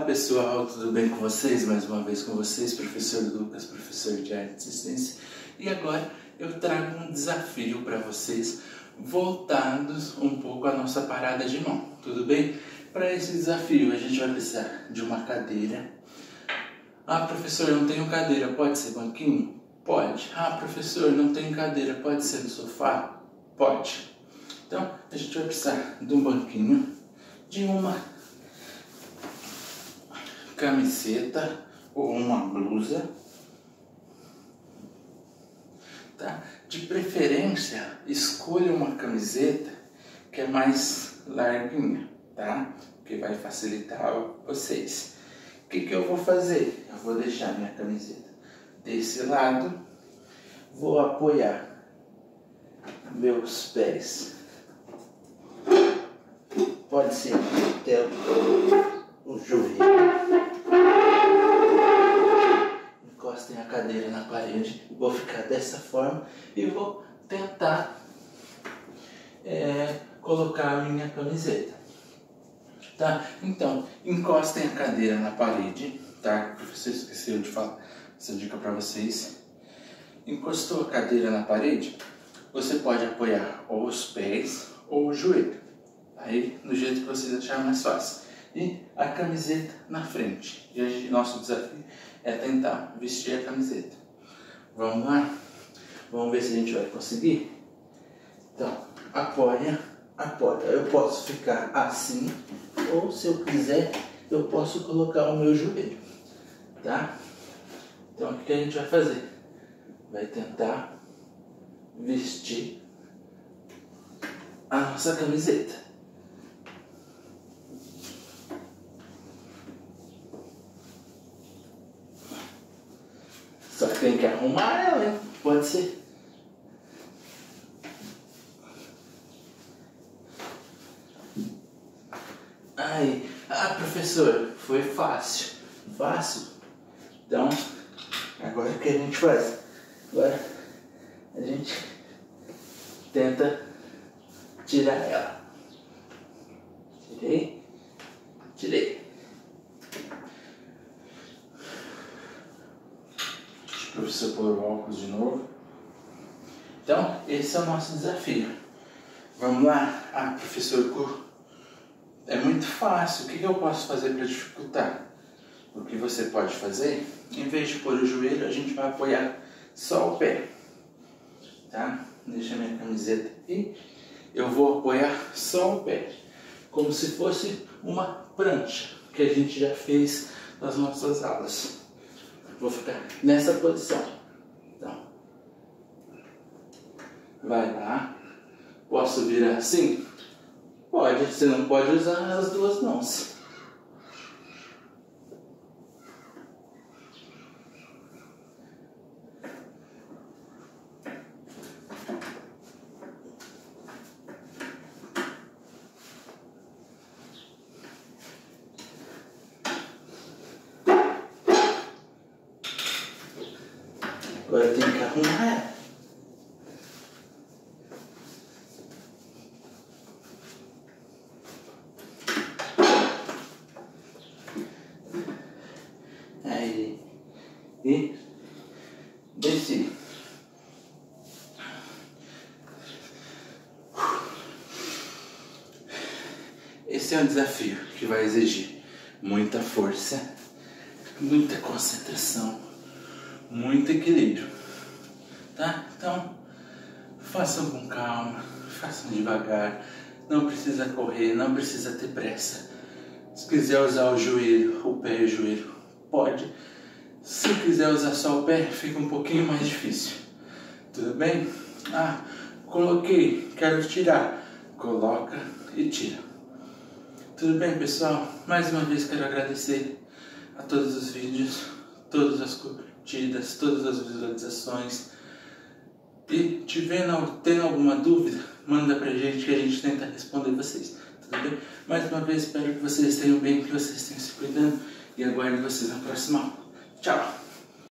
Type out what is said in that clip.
pessoal, tudo bem com vocês? Mais uma vez com vocês, professor Lucas, professor de arte e ciência. E agora eu trago um desafio para vocês, voltados um pouco à nossa parada de mão, tudo bem? Para esse desafio a gente vai precisar de uma cadeira. Ah, professor, eu não tenho cadeira, pode ser banquinho? Pode. Ah, professor, não tenho cadeira, pode ser no sofá? Pode. Então a gente vai precisar de um banquinho, de uma camiseta ou uma blusa, tá? De preferência, escolha uma camiseta que é mais larguinha, tá? Que vai facilitar vocês. O que, que eu vou fazer? Eu vou deixar minha camiseta desse lado, vou apoiar meus pés. Pode ser até o joelho. Encostem a cadeira na parede, vou ficar dessa forma e vou tentar é, colocar a minha camiseta. Tá? Então, encostem a cadeira na parede, tá? O professor esqueceu de falar essa dica para vocês. Encostou a cadeira na parede, você pode apoiar ou os pés ou o joelho. Aí, do jeito que vocês acharem mais fácil. E a camiseta na frente. E hoje, nosso desafio é tentar vestir a camiseta. Vamos lá? Vamos ver se a gente vai conseguir? Então, apoia, apoia. Eu posso ficar assim, ou se eu quiser, eu posso colocar o meu joelho, tá? Então, o que a gente vai fazer? Vai tentar vestir a nossa camiseta. Só que tem que arrumar ela, hein? Pode ser. Ai, ah, professor, foi fácil. Fácil? Então, agora o que a gente faz? Agora a gente tenta tirar ela. Tirei. Professor pôr o óculos de novo. Então, esse é o nosso desafio. Vamos lá? Ah, professor, é muito fácil. O que eu posso fazer para dificultar? O que você pode fazer, em vez de pôr o joelho, a gente vai apoiar só o pé. Tá? Deixa minha camiseta aqui. Eu vou apoiar só o pé. Como se fosse uma prancha que a gente já fez nas nossas aulas. Vou ficar nessa posição. Então, vai lá. Posso virar assim? Pode, você não pode usar as duas mãos. Agora eu tenho que arrumar. Aí. E desci. Esse é um desafio que vai exigir muita força, muita concentração muito equilíbrio, tá? Então, façam com calma, façam devagar, não precisa correr, não precisa ter pressa. Se quiser usar o joelho, o pé e o joelho, pode. Se quiser usar só o pé, fica um pouquinho mais difícil. Tudo bem? Ah, coloquei, quero tirar. Coloca e tira. Tudo bem, pessoal? Mais uma vez quero agradecer a todos os vídeos, todas as curtidas, todas as visualizações. E tiver tendo alguma dúvida, manda pra gente que a gente tenta responder vocês. Tudo bem? Mais uma vez espero que vocês estejam bem, que vocês estejam se cuidando e aguardo vocês na próxima aula. Tchau!